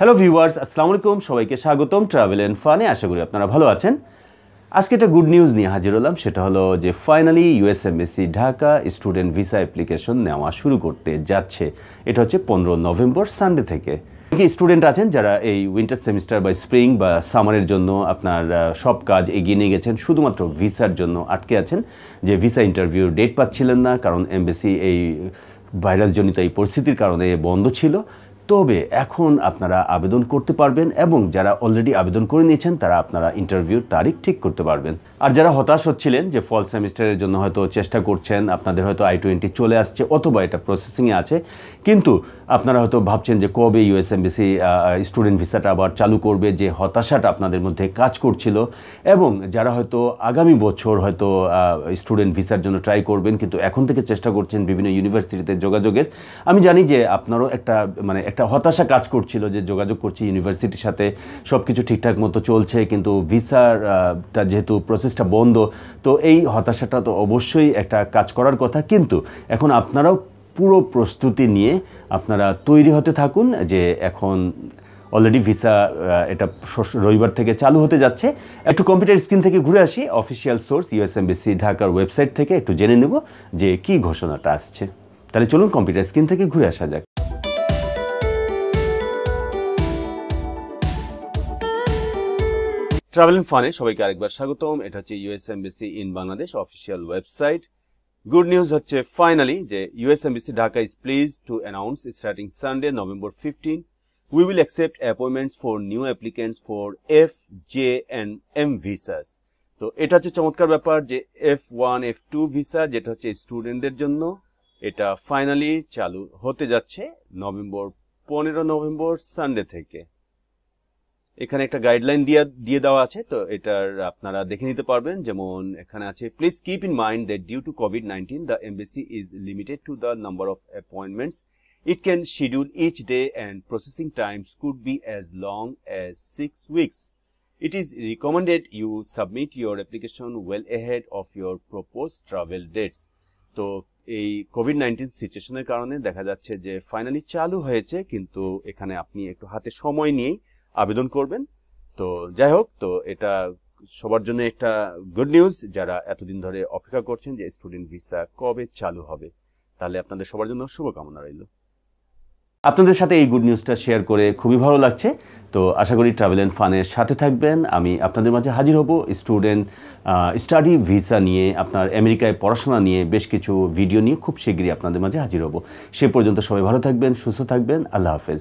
Hello viewers আসসালামু আলাইকুম সবাইকে স্বাগতম ট্রাভেল অ্যান্ড ফানে আশা করি আপনারা ভালো আছেন। আজকে একটা গুড নিউজ নিয়ে হাজির হলাম। সেটা হলো যে finally US embassy Dhaka student visa application নেওয়া শুরু করতে যাচ্ছে। এটা হচ্ছে পনেরো নভেম্বর সানডে থেকে। কি স্টুডেন্ট আছেন যারা এই উইন্টার সেমিস্টার বা স্প্রিং বা সামারের জন্য আপনার সব কাজ এগিয়ে নিয়ে গেছেন, শুধুমাত্র ভিসার জন্য আটকে আছেন, যে ভিসা ইন্টারভিউর ডেট পাচ্ছিলেন না, কারণ এমবেসি এই ভাইরাসজনিত এই পরিস্থিতির কারণে বন্ধ ছিল। তবে এখন আপনারা আবেদন করতে পারবেন এবং যারা অলরেডি আবেদন করে নিয়েছেন, তারা আপনারা ইন্টারভিউর তারিখ ঠিক করতে পারবেন। আর যারা হতাশ হচ্ছিলেন যে ফল সেমিস্টারের জন্য হয়তো চেষ্টা করছেন, আপনাদের হয়তো আই টোয়েন্টি চলে আসছে অথবা এটা প্রসেসিংয়ে আছে, কিন্তু আপনারা হয়তো ভাবছেন যে কবে ইউএস এমবিসি স্টুডেন্ট ভিসাটা আবার চালু করবে, যে হতাশাটা আপনাদের মধ্যে কাজ করছিল এবং যারা হয়তো আগামী বছর হয়তো স্টুডেন্ট ভিসার জন্য ট্রাই করবেন, কিন্তু এখন থেকে চেষ্টা করছেন বিভিন্ন ইউনিভার্সিটিতে যোগাযোগের। আমি জানি যে আপনারও একটা মানে একটা হতাশা কাজ করছিল যে যোগাযোগ করছি ইউনিভার্সিটির সাথে সব কিছু ঠিকঠাক মতো চলছে, কিন্তু ভিসার টা যেহেতু প্রসেসটা বন্ধ, তো এই হতাশাটা তো অবশ্যই একটা কাজ করার কথা। কিন্তু এখন আপনারাও পুরো প্রস্তুতি নিয়ে আপনারা তৈরি হতে থাকুন যে এখন অলরেডি ভিসা এটা রবিবার থেকে চালু হতে যাচ্ছে। একটু কম্পিউটার স্ক্রিন থেকে ঘুরে আসি অফিসিয়াল সোর্স ইউএসএমবিসি ঢাকার ওয়েবসাইট থেকে একটু জেনে নেব যে কি ঘোষণাটা আসছে। তাহলে চলুন কম্পিউটার স্ক্রিন থেকে ঘুরে আসা যাক। ট্রাভেল ফানে সবাইকে আরেকবার স্বাগতম। এটা হচ্ছে US embassy in Bangladesh official website good news হচ্ছে ফাইনালি যে US embassy Dhaka is please to announce starting Sunday November fifteen we will accept appointments for new applicants for F, J and M visas. তো এটা হচ্ছে চমৎকার ব্যাপার যে F one F two visa যেটা হচ্ছে স্টুডেন্টদের জন্য এটা ফাইনালি চালু হতে যাচ্ছে নভেম্বর পনেরো নভেম্বর সানডে থেকে। এখানে একটা গাইডলাইন দিয়ে দিয়ে দেওয়া আছে, তো এটার আপনারা দেখে নিতে পারবেন যেমন এখানে আছে please keep in mind that due to COVID nineteen the embassy is limited to the number of appointments It can schedule each day and processing times could be as long as six weeks. It is recommended you submit your application well ahead of your proposed travel dates. তো এই Covid nineteen সিচুয়েশনের কারণে দেখা যাচ্ছে যে finally চালু হয়েছে, কিন্তু এখানে আপনি একটু হাতে সময় নিয়েই আবেদন করবেন। তো যাই হোক, তো এটা সবার জন্য একটা গুড নিউজ যারা এতদিন ধরে অপেক্ষা করছেন যে স্টুডেন্ট ভিসা কবে চালু হবে, তাহলে আপনাদের সবার জন্য শুভকামনা রইল। আপনাদের সাথে এই গুড নিউজটা শেয়ার করে খুবই ভালো লাগছে। তো আশা করি ট্রাভেল অ্যান্ড ফানের সাথে থাকবেন। আমি আপনাদের মাঝে হাজির হব স্টুডেন্ট স্টাডি ভিসা নিয়ে, আপনার আমেরিকায় পড়াশোনা নিয়ে, বেশ কিছু ভিডিও নিয়ে খুব শীঘ্রই আপনাদের মাঝে হাজির হব। সে পর্যন্ত সবাই ভালো থাকবেন, সুস্থ থাকবেন। আল্লাহ হাফেজ।